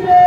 Saturday.